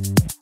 you